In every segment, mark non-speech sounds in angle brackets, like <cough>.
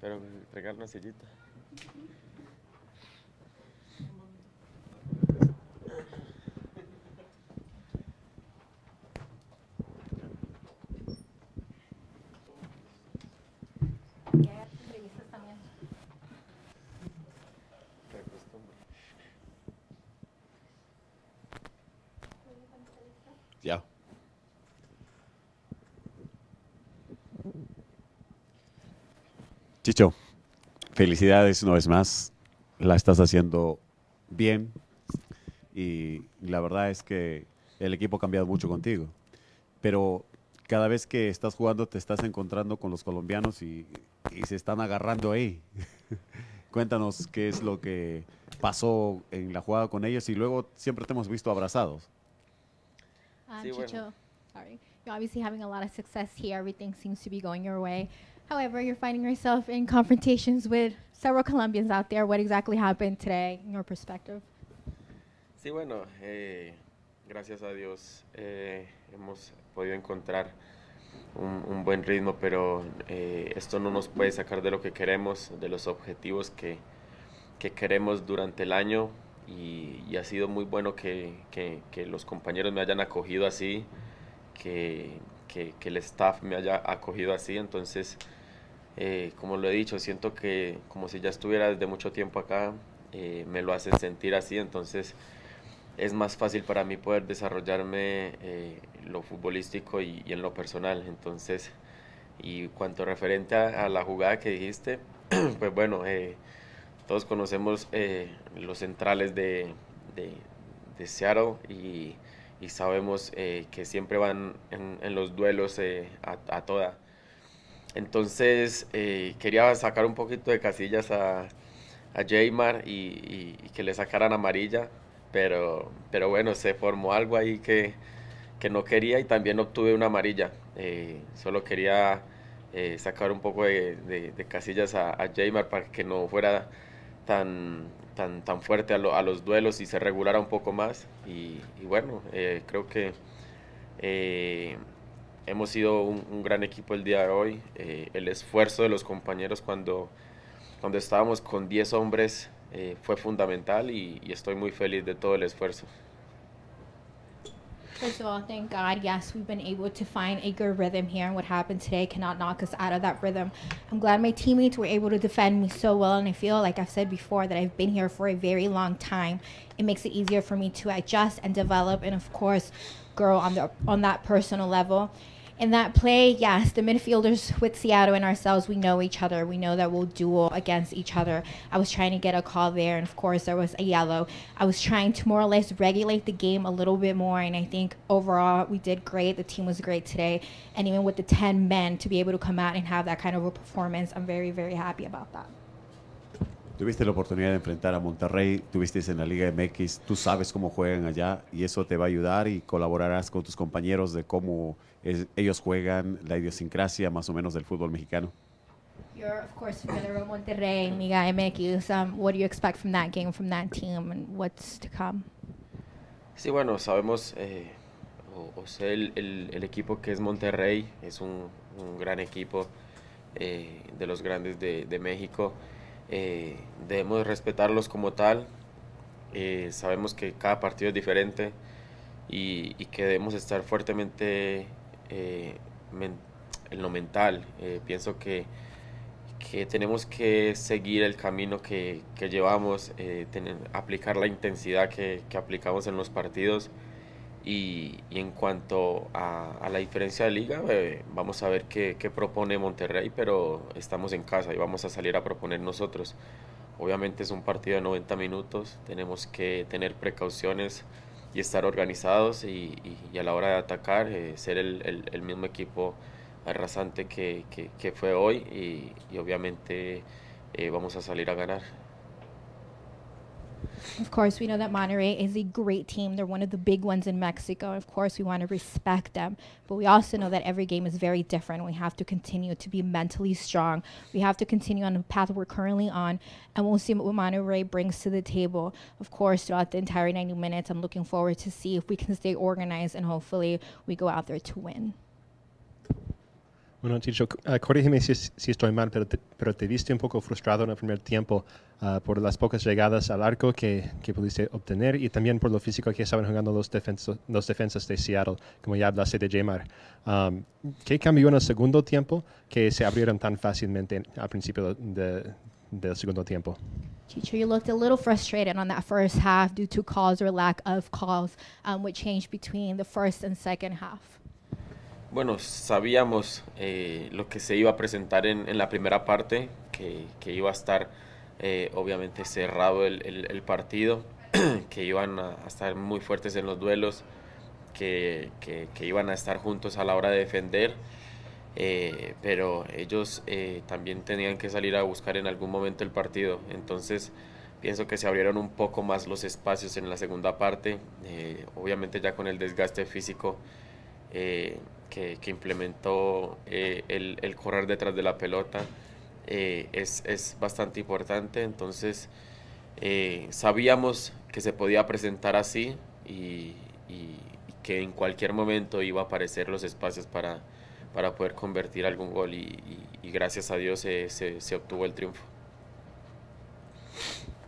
Pero entregar una sillita. Ya. Chicho, felicidades una vez más. La estás haciendo bien y la verdad es que el equipo ha cambiado mucho contigo. Pero cada vez que estás jugando te estás encontrando con los colombianos y, y se están agarrando ahí. <laughs> Cuéntanos qué es lo que pasó en la jugada con ellos y luego siempre te hemos visto abrazados. Um, Sí, bueno. Chicho, sorry. You're obviously having a lot of success here. Everything seems to be going your way. However, you're finding yourself in confrontations with several Colombians out there. What exactly happened today, in your perspective? Sí, bueno, eh, gracias a Dios eh, hemos podido encontrar un, un buen ritmo, pero eh, esto no nos puede sacar de lo que queremos, de los objetivos que, que queremos durante el año y, y ha sido muy bueno que, que- que los compañeros me hayan acogido así, que, que- el staff me haya acogido así, entonces, eh, como lo he dicho, siento que como si ya estuviera desde mucho tiempo acá, eh, me lo hacen sentir así, entonces es más fácil para mí poder desarrollarme eh, lo futbolístico y, y en lo personal. Entonces, y cuanto referente a, a la jugada que dijiste, <clears throat> pues bueno, eh, todos conocemos eh, los centrales de, de, de Seattle y, y sabemos eh, que siempre van en, en los duelos a, a toda. Entonces, eh, quería sacar un poquito de casillas a, a Jaymar y, que le sacaran amarilla, pero, pero bueno, se formó algo ahí que, que no quería y también obtuve una amarilla. Eh, solo quería eh, sacar un poco de, casillas a, a Jaymar para que no fuera tan, tan, tan fuerte a, lo- a los duelos y se regulara un poco más. Y, bueno, eh, creo que hemos sido un, un gran equipo el día de hoy. Eh, el esfuerzo de los compañeros cuando, cuando estábamos con 10 hombres eh, fue fundamental y, y estoy muy feliz de todo el esfuerzo. First of all, thank God, yes, we've been able to find a good rhythm here, and what happened today cannot knock us out of that rhythm. I'm glad my teammates were able to defend me so well, and I feel like I've said before that I've been here for a very long time. It makes it easier for me to adjust and develop, and of course, grow on the on that personal level. In that play, yes, the midfielders with Seattle and ourselves, we know each other. We know that we'll duel against each other. I was trying to get a call there, and of course, there was a yellow. I was trying to more or less regulate the game a little bit more, and I think overall we did great. The team was great today, and even with the 10 men to be able to come out and have that kind of a performance, I'm very, very happy about that. Tuviste la oportunidad de enfrentar a Monterrey, tuviste en la Liga MX, tú sabes cómo juegan allá y eso te va a ayudar y colaborarás con tus compañeros de cómo es- ellos juegan, la idiosincrasia más o menos del fútbol mexicano. You're, of course, familiar with Monterrey, Liga MX. Um, what do you expect from that game, from that team, and what's to come? Sí, bueno, sabemos, eh, o, o sé el, el- el equipo que es Monterrey, es un, un gran equipo eh, de los grandes de, de México. Eh, debemos respetarlos como tal. Eh, sabemos que cada partido es diferente y, que debemos estar fuertemente eh, men- en lo mental. Eh, pienso que, que tenemos que seguir el camino que, que llevamos, aplicar la intensidad que, que aplicamos en los partidos. Y, en cuanto a, a la diferencia de liga, eh, vamos a ver qué, propone Monterrey, pero estamos en casa y vamos a salir a proponer nosotros. Obviamente es un partido de 90 minutos, tenemos que tener precauciones y estar organizados y, a la hora de atacar eh, ser el, mismo equipo arrasante que, fue hoy y, y obviamente eh, vamos a salir a ganar. Of course, we know that Monterrey is a great team. They're one of the big ones in Mexico. Of course, we want to respect them. But we also know that every game is very different. We have to continue to be mentally strong. We have to continue on the path we're currently on. And we'll see what Monterrey brings to the table. Of course, throughout the entire 90 minutes, I'm looking forward to see if we can stay organized and hopefully we go out there to win. Bueno, Chicho, uh, corrígeme si, si, estoy mal, pero te, pero te, viste un poco frustrado en el primer tiempo uh, por las pocas llegadas al arco que, que, pudiste obtener y también por lo físico que estaban jugando los, defenso, los defensas de Seattle, como ya hablaste de Jamar. ¿Qué cambió en el segundo tiempo que se abrieron tan fácilmente al principio de, del segundo tiempo? Teacher, you looked a little frustrated on that first half due to calls or lack of calls, um, what changed between the first and second half. Bueno, sabíamos eh, lo que se iba a presentar en, en la primera parte, que, que iba a estar eh, obviamente cerrado el, el, partido, <clears throat> que iban a, estar muy fuertes en los duelos, que, que, iban a estar juntos a la hora de defender, eh, pero ellos también tenían que salir a buscar en algún momento el partido. Entonces pienso que se abrieron un poco más los espacios en la segunda parte, obviamente ya con el desgaste físico que, implementó eh, el, correr detrás de la pelota eh, es, es, bastante importante. Entonces eh, sabíamos que se podía presentar así y, que en cualquier momento iba a aparecer los espacios para, para poder convertir algún gol y, gracias a Dios se obtuvo el triunfo.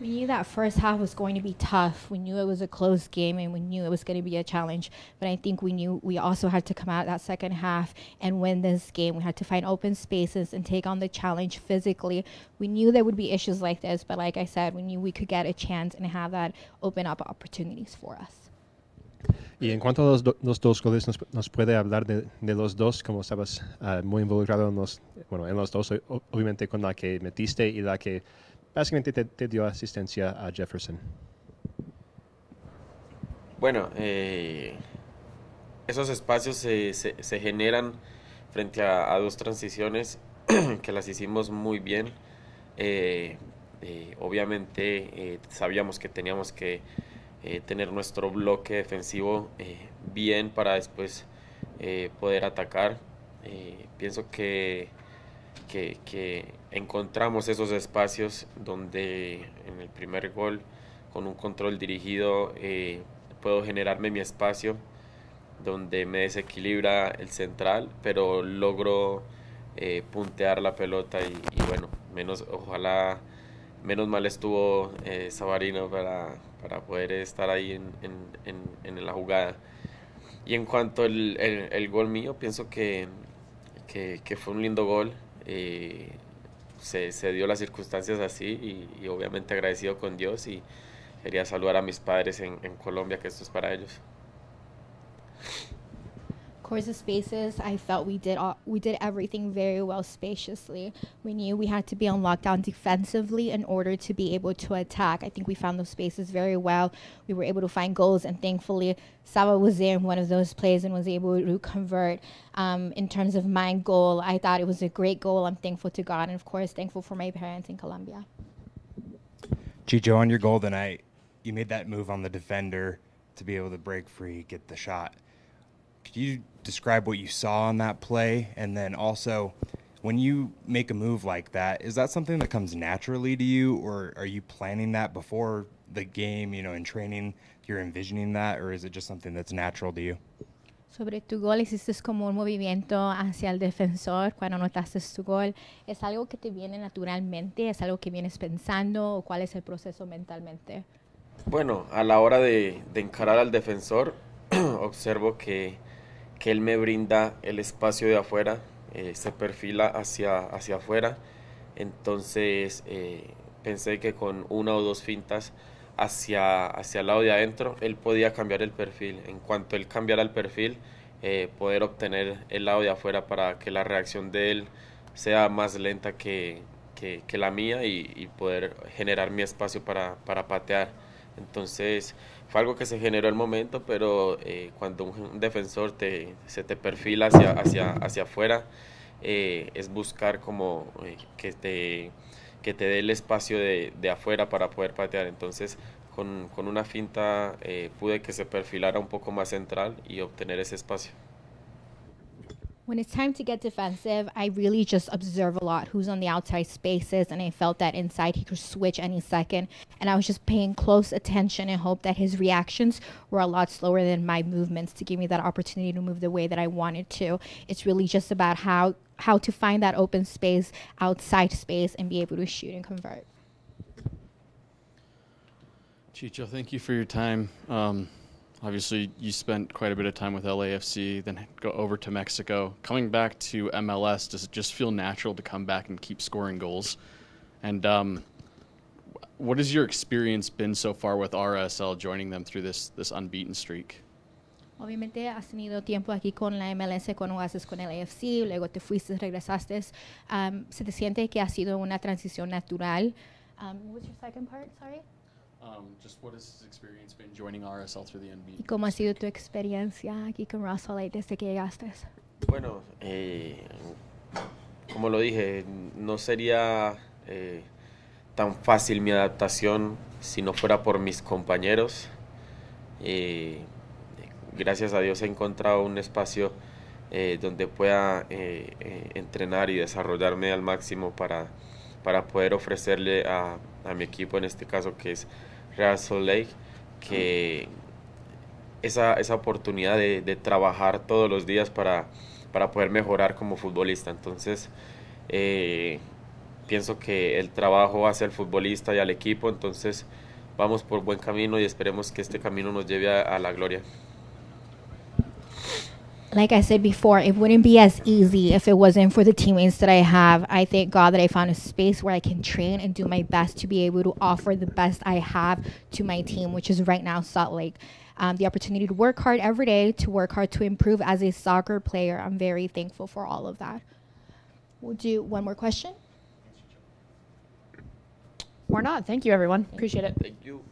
We knew that first half was going to be tough. We knew it was a close game and we knew it was going to be a challenge. But I think we knew we also had to come out that second half and win this game. We had to find open spaces and take on the challenge physically. We knew there would be issues like this, but like I said, we knew we could get a chance and have that open up opportunities for us. Y en cuanto a los, do, los dos goles, nos, nos, puede hablar de, de, los dos, como estabas uh, muy involucrado en los, bueno, en los dos, obviamente con la que metiste y la que básicamente te, dio asistencia a Jefferson. Bueno, eh, esos espacios se, se, generan frente a, a dos transiciones <clears throat> que las hicimos muy bien. Eh, eh, obviamente sabíamos que teníamos que tener nuestro bloque defensivo bien para después poder atacar. pienso que que, que, encontramos esos espacios donde en el primer gol, con un control dirigido, eh, puedo generarme mi espacio, donde me desequilibra el central, pero logro eh, puntear la pelota y, y, bueno, menos, ojalá, menos mal estuvo eh, Sabarino para, para, poder estar ahí en, en, en, en la jugada. Y en cuanto al el, el, gol mío, pienso que, que, que fue un lindo gol. Eh, se, se, dio las circunstancias así y, obviamente agradecido con Dios y quería saludar a mis padres en, en Colombia, que esto es para ellos. Course of spaces, I felt we did all, we did everything very well spaciously. We knew we had to be on lockdown defensively in order to be able to attack. I think we found those spaces very well. We were able to find goals, and thankfully, Saba was there in one of those plays and was able to convert. Um, in terms of my goal, I thought it was a great goal. I'm thankful to God, and of course, thankful for my parents in Colombia. Chicho, on your goal tonight, you made that move on the defender to be able to break free, get the shot. Could you describe what you saw on that play? And then also, when you make a move like that, is that something that comes naturally to you, or are you planning that before the game, you know, in training, you're envisioning that, or is it just something that's natural to you? Sobre tu gol, hiciste como un movimiento hacia el defensor cuando anotaste tu gol. ¿Es algo que te viene naturalmente? ¿Es algo que vienes pensando? ¿O cuál es el proceso mentalmente? Bueno, a la hora de, de encarar al defensor, <clears throat> observo que que él me brinda el espacio de afuera, eh, se perfila hacia, hacia afuera, entonces eh, pensé que con una o dos fintas hacia, hacia el lado de adentro, él podía cambiar el perfil. En cuanto él cambiara el perfil, eh, poder obtener el lado de afuera para que la reacción de él sea más lenta que, que, la mía y, y, poder generar mi espacio para, para patear. Entonces, fue algo que se generó el momento, pero eh, cuando un defensor te, se te perfila hacia, hacia, hacia afuera, eh, es buscar como eh, que, te, que te dé el espacio de, de afuera para poder patear. Entonces, con, con una finta eh, pude que se perfilara un poco más central y obtener ese espacio. When it's time to get defensive, I really just observe a lot who's on the outside spaces, and I felt that inside he could switch any second. And I was just paying close attention and hope that his reactions were a lot slower than my movements to give me that opportunity to move the way that I wanted to. It's really just about how how to find that open space, outside space, and be able to shoot and convert. Chicho, thank you for your time. Um, obviously, you spent quite a bit of time with LAFC, then go over to Mexico. Coming back to MLS, does it just feel natural to come back and keep scoring goals? And um, what has your experience been so far with RSL joining them through this this unbeaten streak? Obviamente has tenido tiempo aquí con la MLS cuando haces con el AFC, luego te fuiste, regresaste. Um, ¿Se te siente que ha sido una transición natural? Um, what was your second part? Sorry. Just what has his experience been joining RSL through the ¿Y cómo ha sido tu experiencia aquí con Russell desde que llegaste? Bueno, eh, como lo dije, no sería eh, tan fácil mi adaptación si no fuera por mis compañeros. Eh, gracias a Dios he encontrado un espacio eh, donde pueda eh, eh, entrenar y desarrollarme al máximo para, para poder ofrecerle a, a mi equipo, en este caso que es Real Salt Lake, que esa, esa oportunidad de, de trabajar todos los días para, para poder mejorar como futbolista. Entonces, eh, pienso que el trabajo hace al futbolista y al equipo, entonces vamos por buen camino y esperemos que este camino nos lleve a la gloria. Like I said before, it wouldn't be as easy if it wasn't for the teammates that I have. I thank God that I found a space where I can train and do my best to be able to offer the best I have to my team, which is right now Salt Lake. Um, the opportunity to work hard every day, to work hard to improve as a soccer player. I'm very thankful for all of that. We'll do one more question. Or not. Thank you, everyone. Appreciate it. Thank you.